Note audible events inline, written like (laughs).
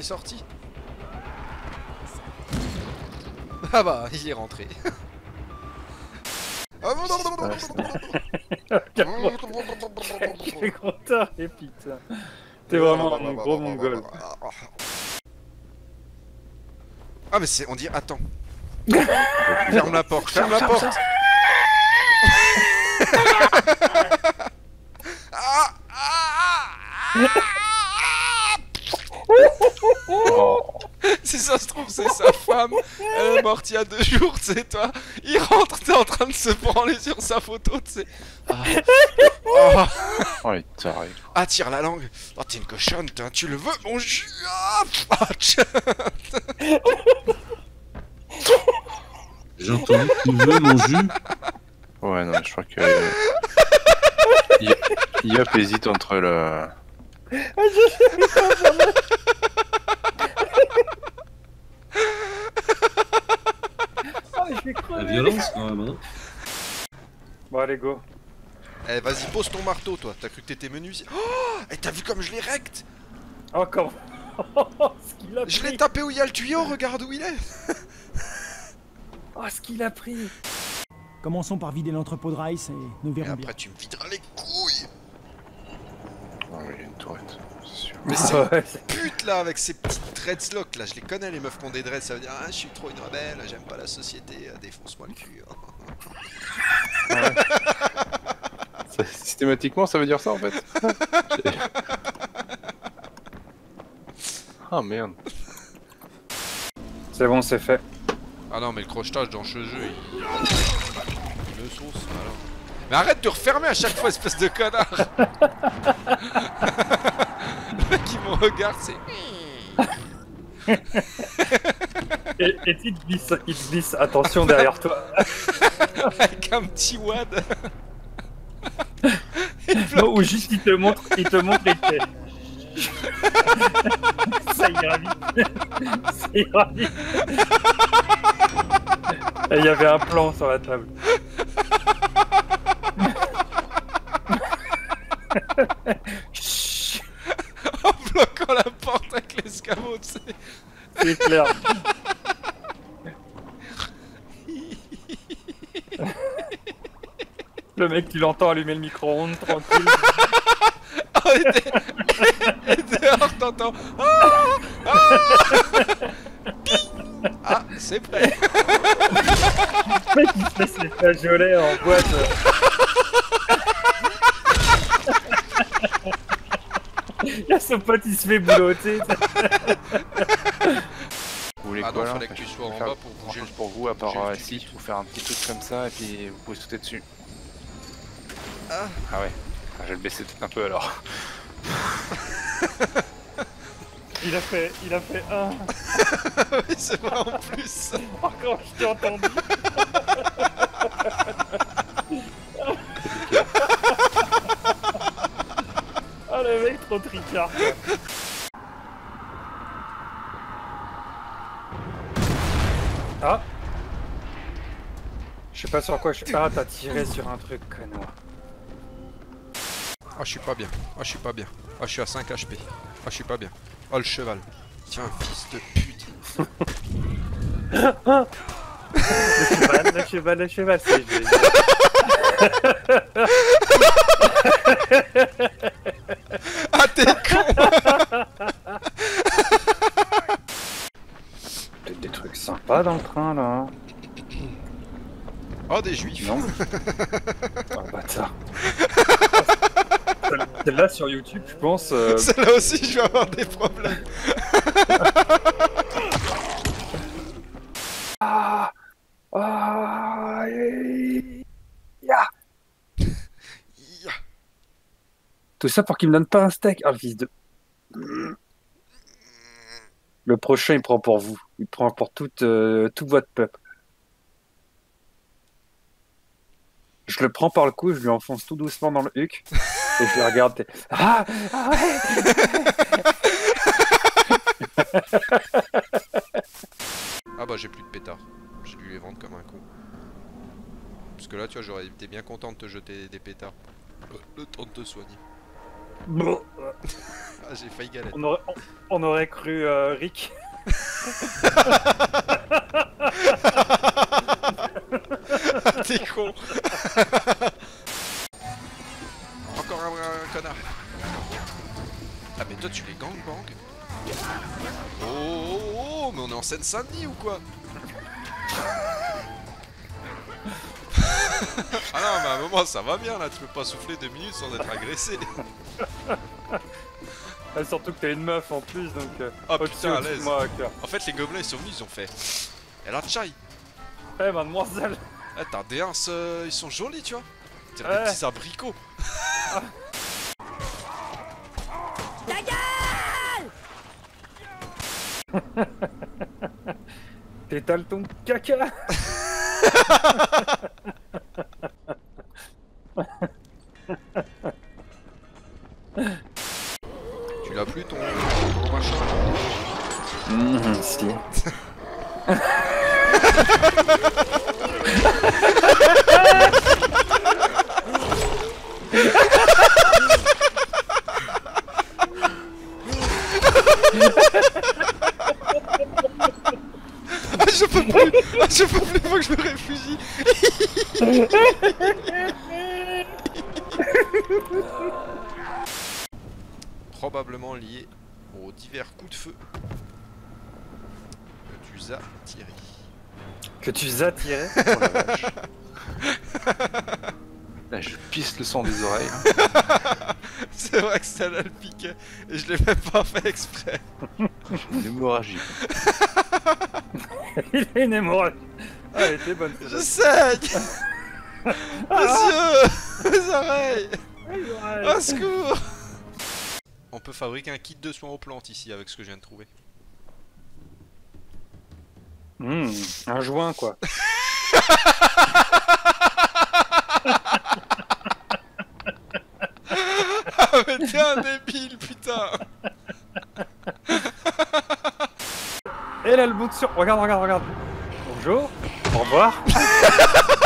est sorti Ah bah, il est rentré. (laughs) Ah, non, non, non, non, non, non, non, Quel (laughs) putain. T'es vraiment un gros mongol. Ah mais c'est... On dit... Attends. ferme la porte, ferme la porte (laughs) Ah, ah, ah, Si ça se trouve, c'est sa femme. Elle est morte il y a deux jours, tu sais, toi. Il rentre, t'es en train de se branler sur sa photo, tu sais. Ah. Oh. Oh, il t'arrive. Ah, tire la langue. Oh, t'es une cochonne, toi. Tu le veux, mon jus Ah, ah, tch- J'entends, tu veux mon jus Ouais, non, je crois que. Yop Yop hésite entre le. Ah, je vais La quand même, hein. Bon, allez, go. Eh, vas-y, pose ton marteau, toi. T'as cru que t'étais menuisier. Oh Et t'as vu comme je l'ai recte? Encore. (laughs) ce qu'il a Je l'ai tapé où il y a le tuyau, regarde où il est (laughs) Oh, ce qu'il a pris. Commençons par vider l'entrepôt de Rice et nous Et verrons bien. après, tu me videras les couilles Non, mais il y a une tourette, c'est sûr. Mais (laughs) c'est pute là avec ces petites dreadlocks là, je les connais les meufs qui ont des dreads, ça veut dire ah je suis trop une rebelle, j'aime pas la société, euh, défonce-moi le cul. (laughs) Ça- systématiquement, ça veut dire ça en fait (laughs) Ah merde. C'est bon, c'est fait. Ah non mais le crochetage dans ce jeu il... il me sauce alors. Mais arrête de refermer à chaque fois espèce de connard (laughs) Le mec il me regarde c'est... Et, et il te glisse, il te glisse. Attention derrière toi. (laughs) avec un petit wad Non, ou juste il te montre, il te montre et te- (laughs) Ça ira vite. Ça ira vite. Et il y avait un plan sur la table. (laughs) Chut, en bloquant la porte tu sais. C'est clair. Le mec, tu l'entends allumer le micro-ondes tranquille. (laughs) Oh, et dehors t'entends Ah Ah Ah, c'est prêt Le mec, il se laisse les flageolets en boîte. Il y a son pote, il se fait boulotter. Vous voulez Ah quoi non, là fallait que tu sois en bas pour grand bouger chose le- pour vous à part euh, si, vous faire un petit truc comme ça et puis vous pouvez sauter dessus. Ah. Ah ouais, Ah, je vais le baisser peut-être un peu alors. (laughs) Il a fait, il a fait un. (laughs) Oui, c'est vrai en plus (laughs) Oh, quand je t'ai entendu. Trop tricard. Ah. Je sais pas sur quoi je. Ah t'as tiré sur un truc connois. Ah, je suis pas bien. Ah, je suis pas bien. Ah, je suis à 5 HP. Ah, je suis pas bien. Oh, le cheval. Tiens, fils de pute. Le cheval, le cheval, le cheval, c'est (laughs) génial. Ah, t'es con Peut-être des dans le train là. Oh, des juifs. Non Oh (laughs) bâtard. Celle-là sur YouTube, je pense. euh, (laughs) Celle-là aussi, je vais avoir des problèmes. (laughs) Ah Ah. Tout ça pour qu'il me donne pas un steak. Ah, le fils de. Le prochain, il prend pour vous. Il prend pour tout, euh, tout votre peuple. Je le prends par le cou, je lui enfonce tout doucement dans le huc et je le regarde. Ah, ah ouais (laughs) Ah, bah, j'ai plus de pétards. J'ai dû les vendre comme un con. Parce que là, tu vois, j'aurais été bien content de te jeter des pétards. (laughs) Le temps de te soigner. Bon. j'ai failli galérer. On aurait, on, on aurait cru euh, Rick. (laughs) T'es con Encore un, un connard. Ah mais toi tu les gangbang oh, oh, oh, mais on est en Seine-Saint-Denis ou quoi? Ah non mais à un moment ça va bien là, tu peux pas souffler deux minutes sans être agressé. Ah, surtout que t'es une meuf en plus, donc. Euh, Oh putain à l'aise. En fait les gobelins ils sont venus, ils ont fait... Elle a chai Eh, mademoiselle Ah t'as des euh, ils sont jolis tu vois T'as Ouais. des petits abricots (laughs) T'étales ton caca (laughs) Mmh, si. Ah je peux plus. Ah (laughs) je peux plus, faut que je me réfugie. (laughs) Probablement lié aux divers coups de feu tu as. Que tu as tiré (laughs) Oh la vache. Là, (laughs) je pisse le sang des oreilles. hein. (laughs) C'est vrai que celle-là le piquait et je l'ai même pas fait exprès. J'ai une hémorragie. Il a une hémorragie. Ah, elle était bonne. Je saigne Monsieur Mes oreilles Ah, Au secours On peut fabriquer un kit de soins aux plantes ici avec ce que je viens de trouver. Mmh, un joint, quoi. (laughs) Ah mais t'es un débile putain Et là, le bout de sur. Regarde, regarde, regarde. Bonjour. Au revoir. (laughs)